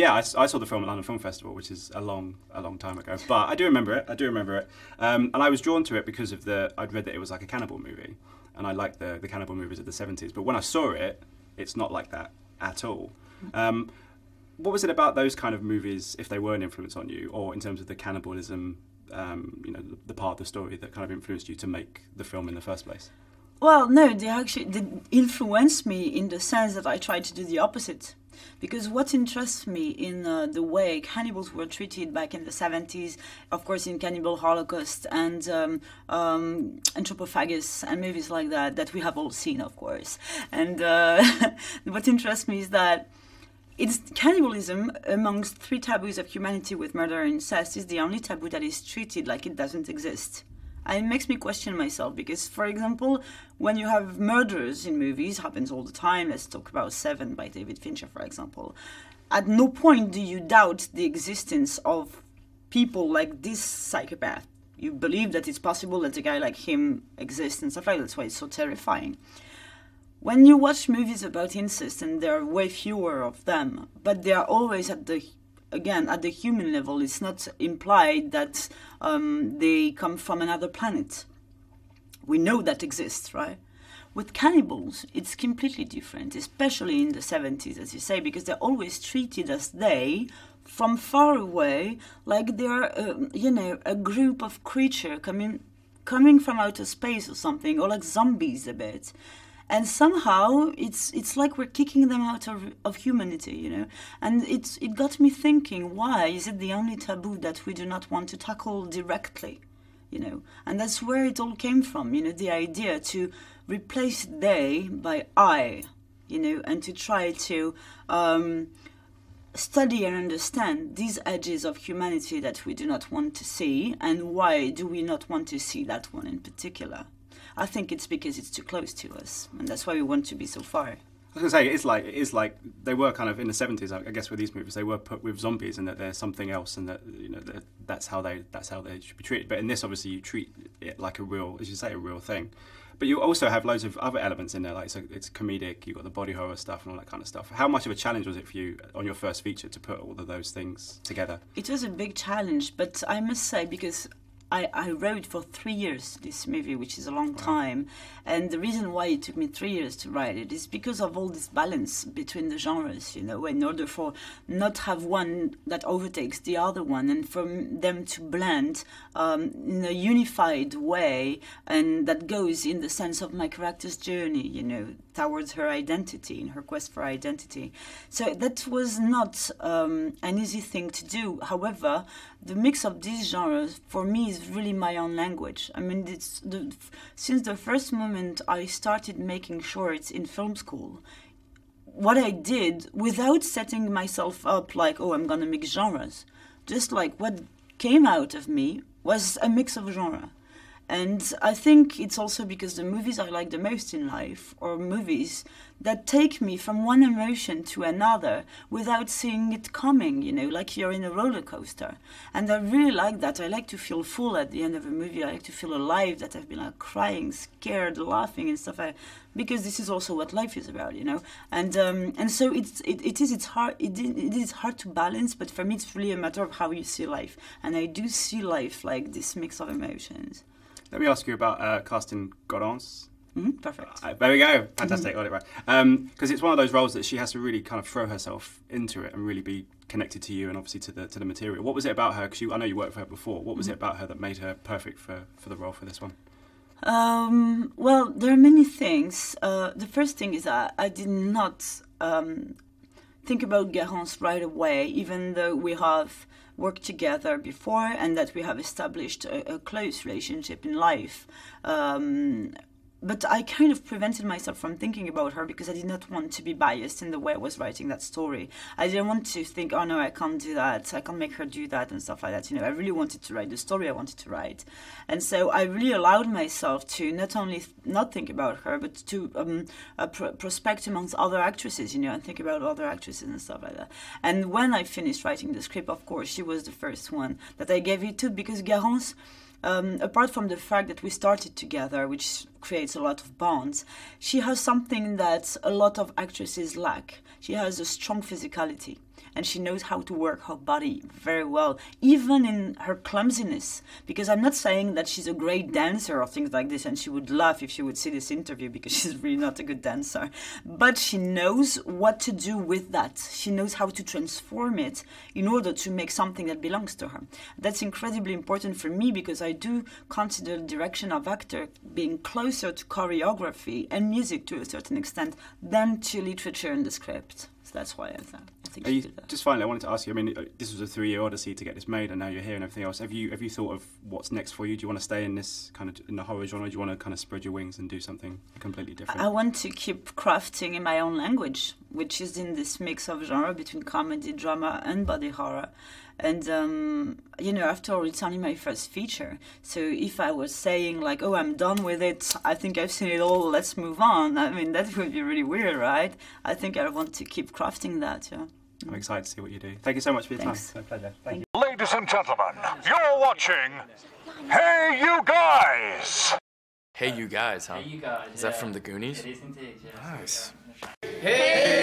yeah, I, I, saw the film at London Film Festival, which is a long, a long time ago. But I do remember it. I do remember it, um, and I was drawn to it because of the. I'd read that it was like a cannibal movie, and I liked the the cannibal movies of the seventies. But when I saw it, it's not like that at all. Um, what was it about those kind of movies, if they were an influence on you, or in terms of the cannibalism, um, you know, the, the, part of the story that kind of influenced you to make the film in the first place? Well, no, they actually did influence me in the sense that I tried to do the opposite. Because what interests me in uh, the way cannibals were treated back in the 70s, of course, in Cannibal Holocaust and um, um, Anthropophagus and movies like that, that we have all seen, of course. And uh, what interests me is that it's cannibalism amongst three taboos of humanity with murder and incest is the only taboo that is treated like it doesn't exist. It makes me question myself because, for example, when you have murders in movies, happens all the time. Let's talk about Seven by David Fincher, for example. At no point do you doubt the existence of people like this psychopath. You believe that it's possible that a guy like him exists and stuff like that. That's why it's so terrifying when you watch movies about incest, and there are way fewer of them, but they are always at the again at the human level. It's not implied that um, they come from another planet. We know that exists, right? With cannibals, it's completely different, especially in the 70s, as you say, because they're always treated as they from far away, like they're, uh, you know, a group of creature coming coming from outer space or something, or like zombies a bit and somehow it's it's like we're kicking them out of, of humanity you know? And it's it got me thinking why is it the only taboo that we do not want to tackle directly you know? And that's where it all came from you know the idea to replace they by i you know? And to try to um, study and understand these edges of humanity that we do not want to see and why do we not want to see that one in particular I think it's because it's too close to us, and that's why we want to be so far. I was gonna say it's like it's like they were kind of in the seventies. I guess with these movies, they were put with zombies, and that they're something else, and that you know that that's how they that's how they should be treated. But in this, obviously, you treat it like a real, as you say, a real thing. But you also have loads of other elements in there, like so it's comedic. You've got the body horror stuff and all that kind of stuff. How much of a challenge was it for you on your first feature to put all of those things together? It was a big challenge, but I must say because I, I wrote for three years this movie, which is a long wow. time. And the reason why it took me three years to write it is because of all this balance between the genres, you know, in order for not have one that overtakes the other one and for them to blend um, in a unified way and that goes in the sense of my character's journey, you know, towards her identity, in her quest for identity. So that was not um, an easy thing to do. However, the mix of these genres for me is really my own language. I mean, the, since the first moment I started making shorts in film school, what I did without setting myself up like, oh, I'm gonna mix genres, just like what came out of me was a mix of genre. And I think it's also because the movies I like the most in life are movies that take me from one emotion to another without seeing it coming, you know, like you're in a roller coaster. And I really like that. I like to feel full at the end of a movie. I like to feel alive, that I've been like crying, scared, laughing and stuff. I, because this is also what life is about, you know. And um, and so it's it, it is it's hard it, it is hard to balance, but for me it's really a matter of how you see life. And I do see life like this mix of emotions. Let me ask you about uh, casting Garance. Mm-hmm, perfect. Uh, there we go. Fantastic. Mm-hmm. Got it right. Because um, it's one of those roles that she has to really kind of throw herself into it and really be connected to you and obviously to the to the material. What was it about her? Because I know you worked for her before. What was mm-hmm. it about her that made her perfect for for the role for this one? Um, well, there are many things. Uh, the first thing is that I did not um, think about Garance right away, even though we have worked together before and that we have established a, a close relationship in life. Um, but I kind of prevented myself from thinking about her because I did not want to be biased in the way I was writing that story. I didn't want to think, oh no, I can't do that, I can't make her do that and stuff like that. You know, I really wanted to write the story I wanted to write, and so I really allowed myself to not only not think about her, but to um, uh, prospect amongst other actresses, you know, and think about other actresses and stuff like that. And when I finished writing the script, of course, she was the first one that I gave it to because Garance. Um, apart from the fact that we started together, which creates a lot of bonds. She has something that a lot of actresses lack. She has a strong physicality and she knows how to work her body very well, even in her clumsiness. Because I'm not saying that she's a great dancer or things like this, and she would laugh if she would see this interview because she's really not a good dancer. But she knows what to do with that. She knows how to transform it in order to make something that belongs to her. That's incredibly important for me because I do consider the direction of actor being closer to choreography and music to a certain extent than to literature and the script. So that's why I thought. Think You, just finally, I wanted to ask you. I mean, uh, this was a three-year odyssey to get this made, and now you're here and everything else. Have you have you thought of what's next for you? Do you want to stay in this kind of in the horror genre? Do you want to kind of spread your wings and do something completely different? I want to keep crafting in my own language, which is in this mix of genre between comedy, drama, and body horror. And um, you know, after all, it's only my first feature. So if I was saying like, "Oh, I'm done with it. I think I've seen it all. Let's move on," I mean, that would be really weird, right? I think I want to keep crafting that. Yeah. I'm excited to see what you do. Thank you so much for your Thanks. time. My pleasure. Thank you. Ladies and gentlemen, you're watching Hey You Guys! Hey, you guys, huh? Hey, you guys. Is that from the Goonies? It is indeed, yeah. Nice. Hey,